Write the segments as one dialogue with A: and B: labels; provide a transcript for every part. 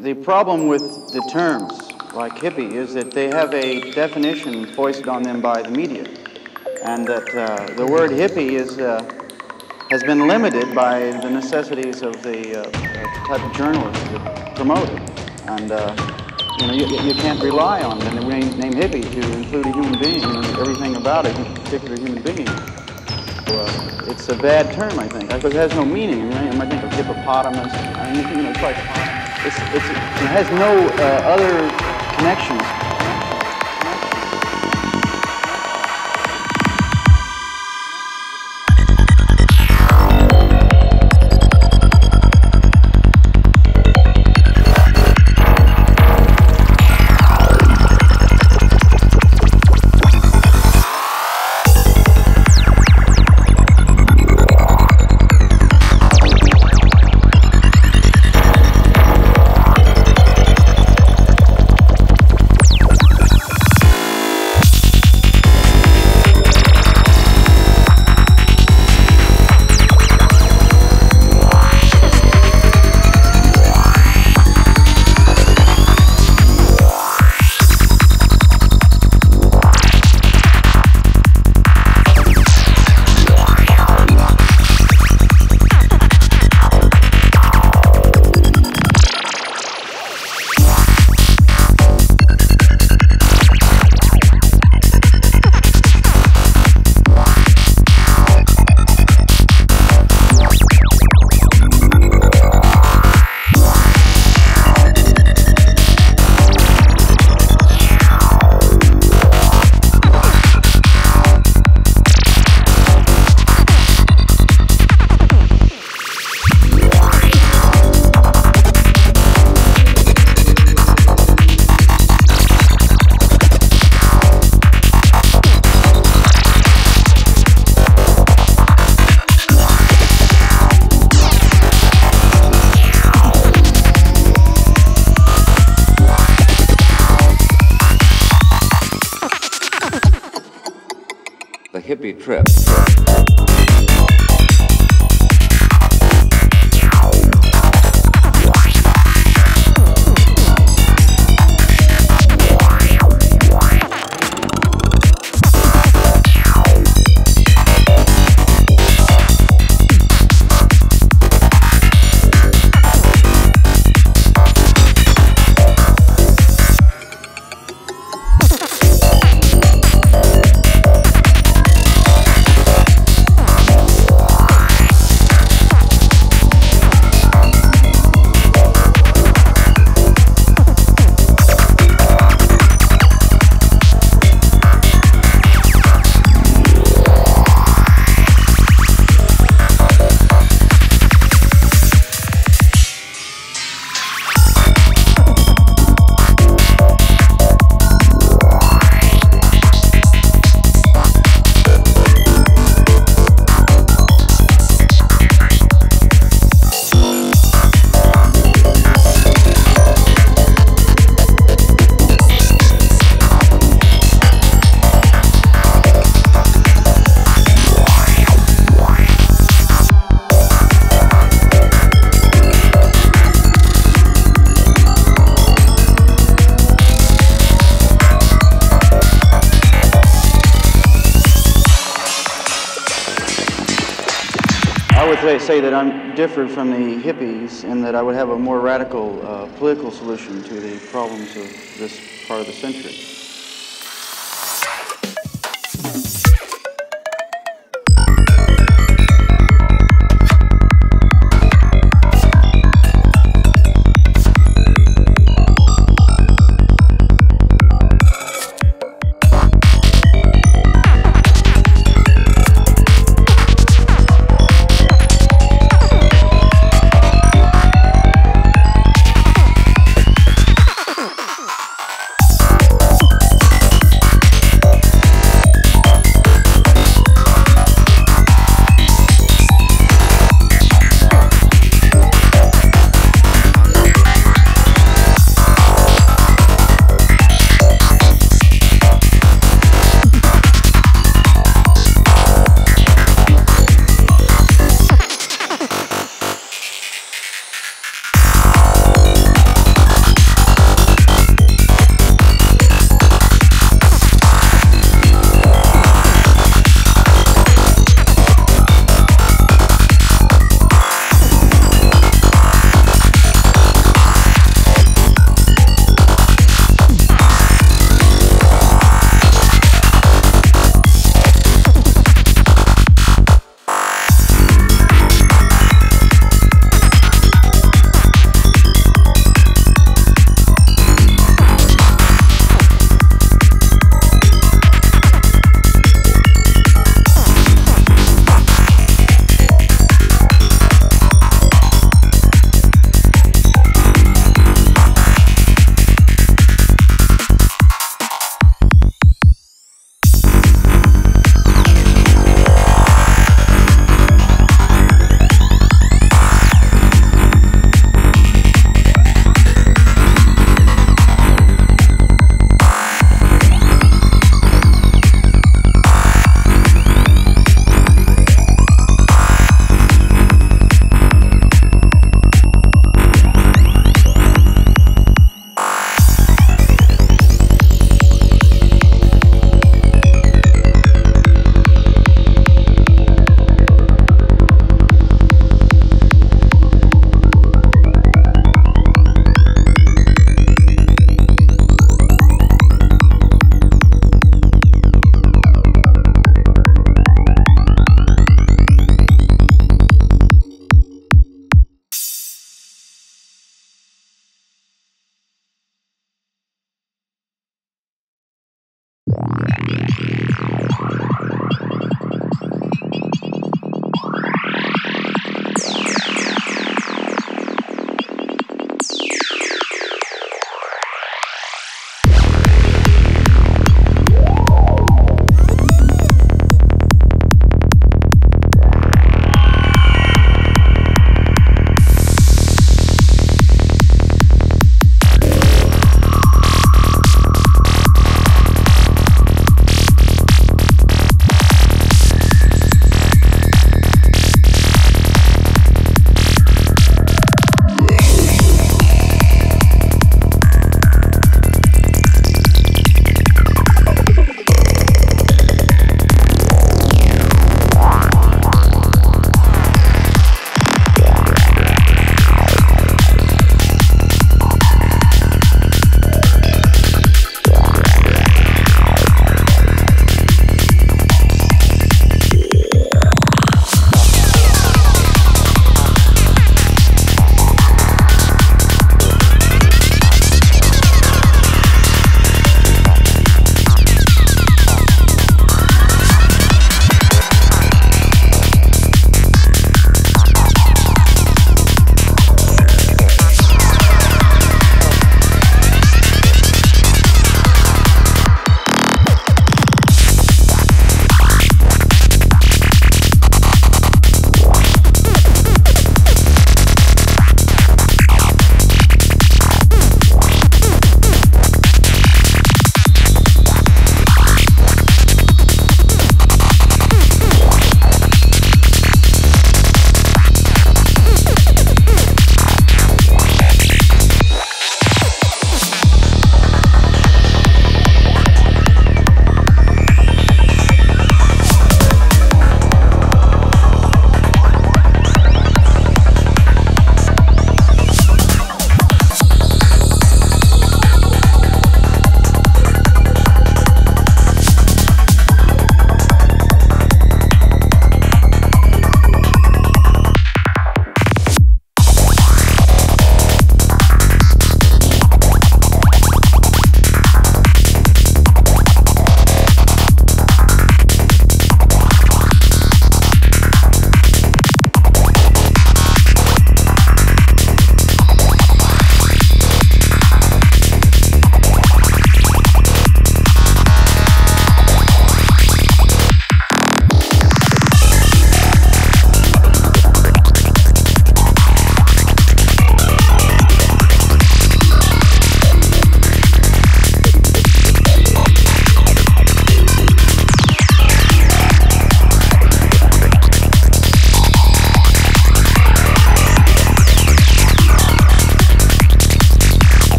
A: The problem with the terms like hippie is that they have a definition foisted on them by the media, and that uh, the word hippie is, uh, has been limited by the necessities of the uh, type of journalists that promote it. And uh, you know, you, you, can't rely on the name, hippie to include a human being and everything about a particular human being. Uh, it's a bad term, I think, because it has no meaning. Might think of hippopotamus. I mean, you know, it's like it's, it's, it has no uh, other connections say that from the hippies in that I would have a more radical uh, political solution to the problems of this part of the century.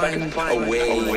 B: Could find a way